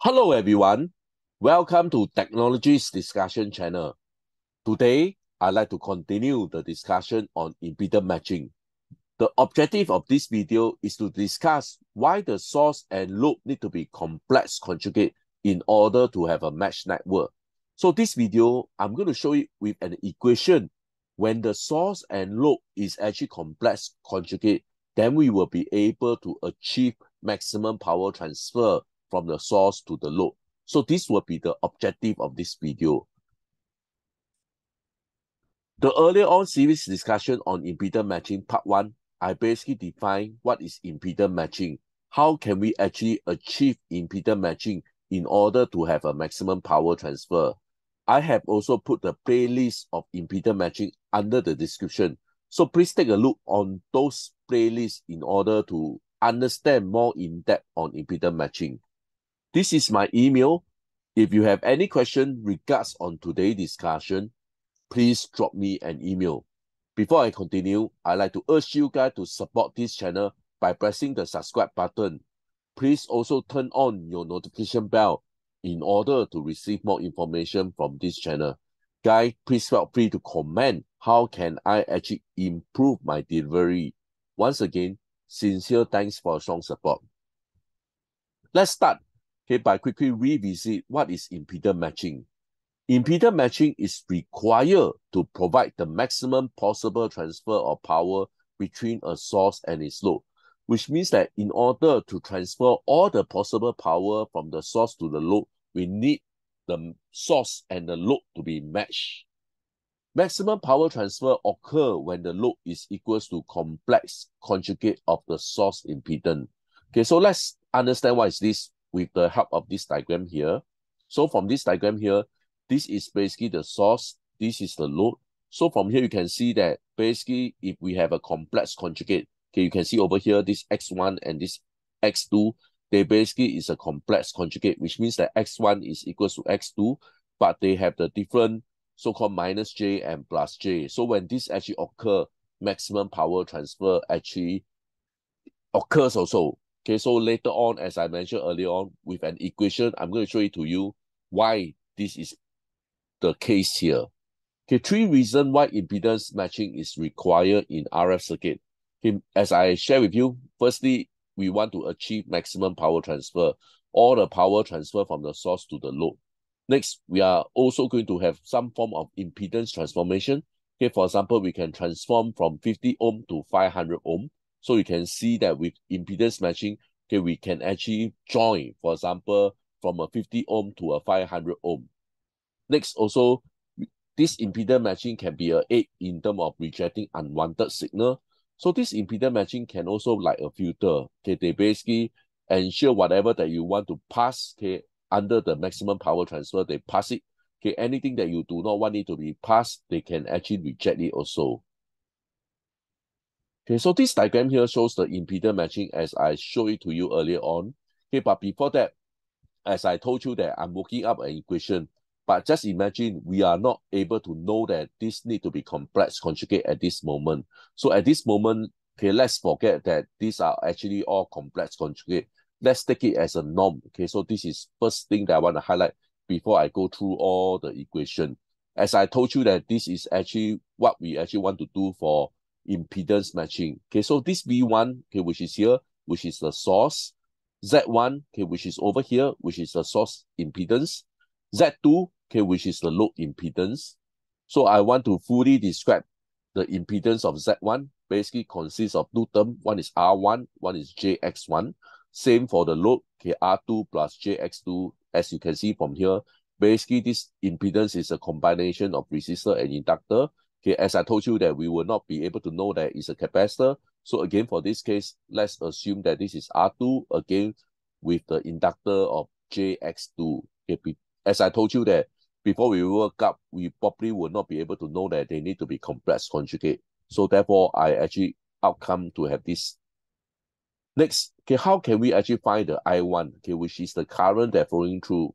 Hello everyone, welcome to Technologies Discussion channel. Today, I'd like to continue the discussion on impedance matching. The objective of this video is to discuss why the source and load need to be complex conjugate in order to have a matched network. So this video, I'm going to show you with an equation. When the source and load is actually complex conjugate, then we will be able to achieve maximum power transfer from the source to the load. So this will be the objective of this video. The earlier on series discussion on impedance matching part 1, I basically define what is impedance matching. How can we actually achieve impedance matching in order to have a maximum power transfer? I have also put the playlist of impedance matching under the description. So please take a look on those playlists in order to understand more in depth on impedance matching. This is my email. If you have any question regards on today's discussion, please drop me an email. Before I continue, I'd like to urge you guys to support this channel by pressing the subscribe button. Please also turn on your notification bell in order to receive more information from this channel. Guys, please feel free to comment how can I actually improve my delivery. Once again, sincere thanks for strong support. Let's start okay, by quickly revisit what is impedance matching. Impedance matching is required to provide the maximum possible transfer of power between a source and its load, which means that in order to transfer all the possible power from the source to the load, we need the source and the load to be matched. Maximum power transfer occur when the load is equals to complex conjugate of the source impedance. Okay, so let's understand what is this with the help of this diagram here. So from this diagram here, this is basically the source, this is the load. So from here, you can see that basically if we have a complex conjugate, okay, you can see over here, this x1 and this x2, they basically is a complex conjugate, which means that x1 is equal to x2, but they have the different so-called minus j and plus j. So when this actually occur, maximum power transfer actually occurs also. Okay, so later on, as I mentioned earlier on, with an equation, I'm going to show it to you why this is the case here. Okay, three reasons why impedance matching is required in RF circuit. Okay, as I share with you, firstly, we want to achieve maximum power transfer, all the power transfer from the source to the load. Next, we are also going to have some form of impedance transformation. Okay, for example, we can transform from 50 ohm to 500 ohm. So you can see that with impedance matching, okay, we can actually join, for example, from a 50 ohm to a 500 ohm. Next, also, this impedance matching can be a aid in terms of rejecting unwanted signal. So this impedance matching can also like a filter. Okay, they basically ensure whatever that you want to pass, okay, under the maximum power transfer, they pass it. Okay, anything that you do not want it to be passed, they can actually reject it also. Okay, so this diagram here shows the impedance matching as I showed it to you earlier on. Okay, but before that, as I told you that I'm working up an equation, but just imagine we are not able to know that this need to be complex conjugate at this moment. So at this moment, okay, let's forget that these are actually all complex conjugate. Let's take it as a norm. Okay, so this is first thing that I want to highlight before I go through all the equation. As I told you that this is actually what we actually want to do for impedance matching. Okay, so this V1, okay, which is here, which is the source. Z1, okay, which is over here, which is the source impedance. Z2, okay, which is the load impedance. So I want to fully describe the impedance of Z1. Basically consists of two terms. One is R1, one is JX1. Same for the load, okay, R2 plus JX2. As you can see from here, basically this impedance is a combination of resistor and inductor. Okay, as I told you that we will not be able to know that it's a capacitor. So again, for this case, let's assume that this is R2, again, with the inductor of JX2. Okay, as I told you that before we work up, we probably will not be able to know that they need to be complex conjugate. So therefore, I actually outcome to have this. Next, okay, how can we actually find the I1, okay, which is the current that flowing through?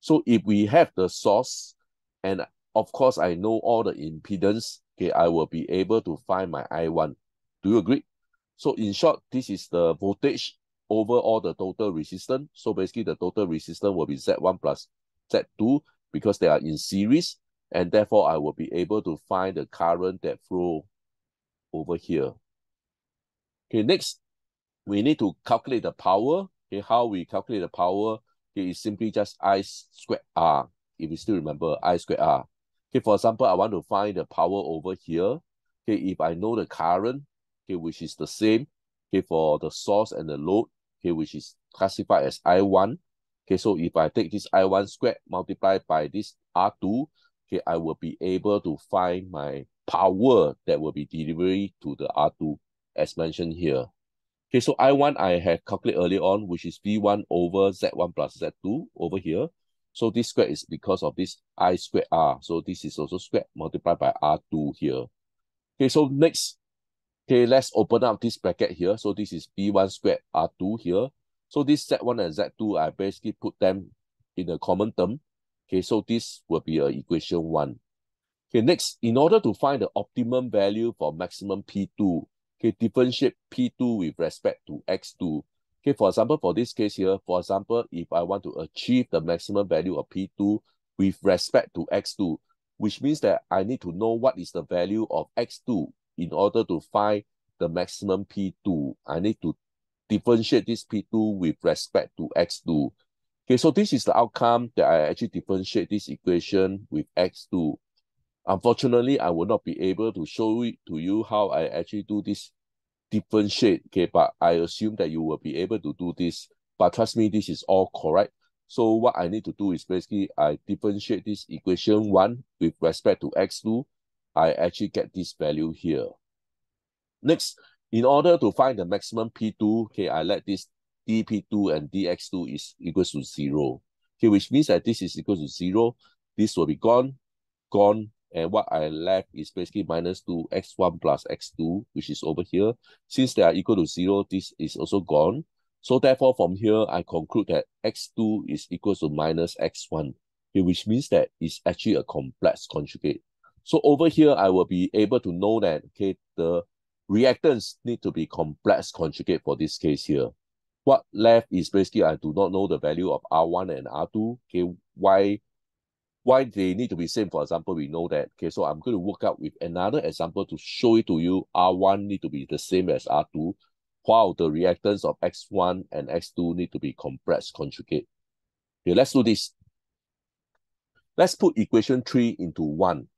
So if we have the source and of course, I know all the impedance, okay, I will be able to find my I1. Do you agree? So in short, this is the voltage over all the total resistance. So basically the total resistance will be Z1 plus Z2 because they are in series and therefore I will be able to find the current that flow over here. Okay, next, we need to calculate the power. Okay, how we calculate the power okay, is simply just I squared R. If you still remember, I squared R. Okay, for example, I want to find the power over here. Okay, if I know the current, okay, which is the same, okay, for the source and the load, okay, which is classified as I1. Okay, so if I take this I1 squared multiplied by this R2, okay, I will be able to find my power that will be delivered to the R2 as mentioned here. Okay, so I1 I have calculated earlier on, which is V1 over Z1 plus Z2 over here. So this square is because of this I square R. So this is also square multiplied by R2 here. Okay, so next, okay, let's open up this bracket here. So this is V1 squared R2 here. So this Z1 and Z2, I basically put them in a common term. Okay, so this will be a equation 1. Okay, next, in order to find the optimum value for maximum P2, okay, differentiate P2 with respect to X2. Okay, for example, for this case here, for example, if I want to achieve the maximum value of P2 with respect to X2, which means that I need to know what is the value of X2 in order to find the maximum P2. I need to differentiate this P2 with respect to X2. Okay, so this is the outcome that I actually differentiate this equation with X2. Unfortunately, I will not be able to show it to you how I actually do this differentiate, okay, but I assume that you will be able to do this. But trust me, this is all correct. So what I need to do is basically I differentiate this equation 1 with respect to x2. I actually get this value here. Next, in order to find the maximum P2, okay, I let this dP2 and dx2 is equals to 0. Okay, which means that this is equal to 0. This will be gone, gone, and what I left is basically minus 2 x1 plus x2, which is over here. Since they are equal to 0, this is also gone. So therefore, from here, I conclude that x2 is equal to minus x1, okay, which means that it's actually a complex conjugate. So over here, I will be able to know that okay, the reactance need to be complex conjugate for this case here. What left is basically I do not know the value of R1 and R2. Okay, why why they need to be same. For example, we know that. Okay, so I'm going to work out with another example to show it to you. R1 need to be the same as R2, while the reactance of X1 and X2 need to be complex conjugate. Okay, let's do this. Let's put equation 3 into 1.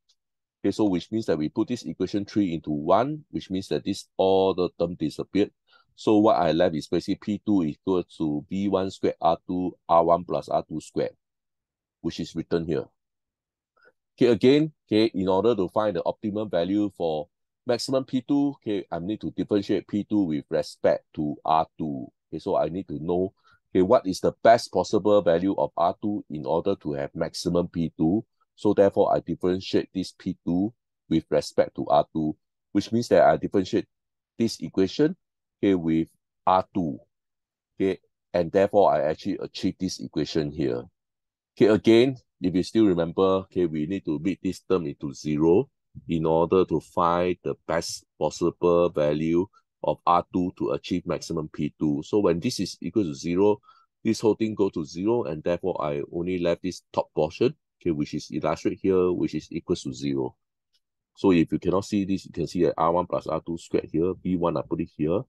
Okay, so which means that we put this equation 3 into 1, which means that this all the term disappeared. So what I left is basically P2 equal to V1 squared R2 R1 plus R2 squared, which is written here. Okay, again, okay, in order to find the optimum value for maximum P2, okay, I need to differentiate P2 with respect to R2. Okay, so I need to know, okay, what is the best possible value of R2 in order to have maximum P2. So therefore, I differentiate this P2 with respect to R2, which means that I differentiate this equation, okay, with R2, okay, and therefore I actually achieve this equation here. Okay, again, if you still remember, okay, we need to beat this term into zero in order to find the best possible value of R2 to achieve maximum P2. So when this is equal to zero, this whole thing go to zero, and therefore I only left this top portion, okay, which is illustrated here, which is equal to zero. So if you cannot see this, you can see that R1 plus R2 squared here, V1 I put it here.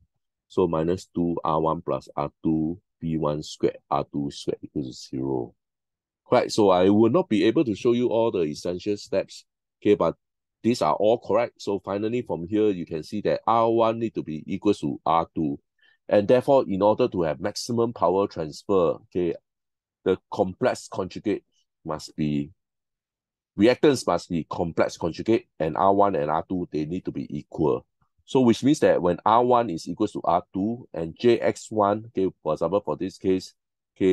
So minus 2 R1 plus R2 V1 squared R2 squared equals to 0. Right, so I will not be able to show you all the essential steps, okay, but these are all correct. So finally, from here, you can see that R1 need to be equal to R2. And therefore, in order to have maximum power transfer, okay, the complex conjugate must be, reactance must be complex conjugate, and R1 and R2, they need to be equal. So which means that when R1 is equal to R2 and JX1, okay, for example, for this case,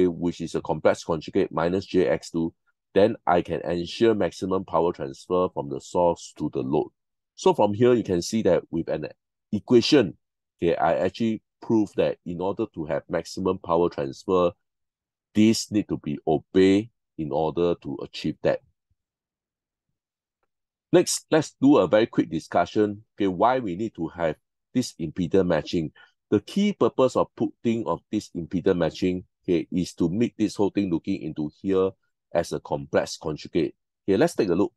which is a complex conjugate minus JX2, then I can ensure maximum power transfer from the source to the load. So from here, you can see that with an equation, okay, I actually prove that in order to have maximum power transfer, this need to be obeyed in order to achieve that. Next, let's do a very quick discussion, okay, why we need to have this impedance matching. The key purpose of putting of this impedance matching okay, is to make this whole thing looking into here as a complex conjugate. Okay, let's take a look.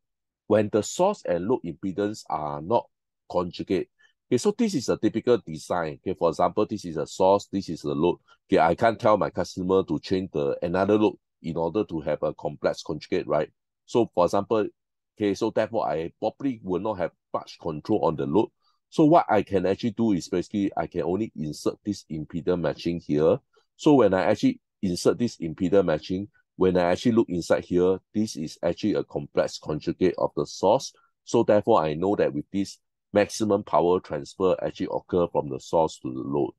When the source and load impedance are not conjugate, okay, so this is a typical design. Okay, for example, this is a source, this is a load. Okay, I can't tell my customer to change the another load in order to have a complex conjugate, right? So for example, okay, so therefore I probably will not have much control on the load. So what I can actually do is basically I can only insert this impedance matching here. So when I actually insert this impedance matching, when I actually look inside here, this is actually a complex conjugate of the source. So therefore, I know that with this maximum power transfer actually occur from the source to the load.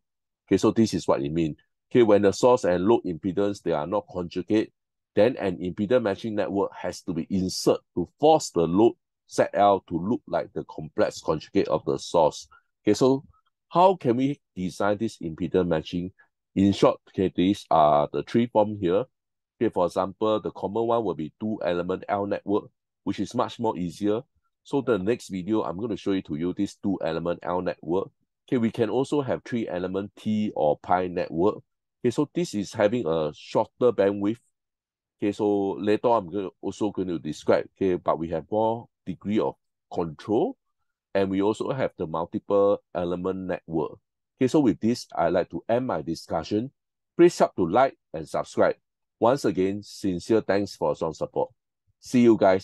Okay, so this is what it means. Okay, when the source and load impedance, they are not conjugate, then an impedance matching network has to be insert to force the load set ZL to look like the complex conjugate of the source. Okay, so how can we design this impedance matching? In short, okay, these are the three form here. Okay, for example, the common one will be two element L network, which is much more easier. So the next video, I'm going to show you to you this two element L network. Okay, we can also have three element T or pi network. Okay, so this is having a shorter bandwidth. Okay, so later I'm going to also going to describe, okay, but we have more degree of control and we also have the multiple element network. Okay, so with this, I'd like to end my discussion. Please help to like and subscribe. Once again, sincere thanks for some support. See you guys.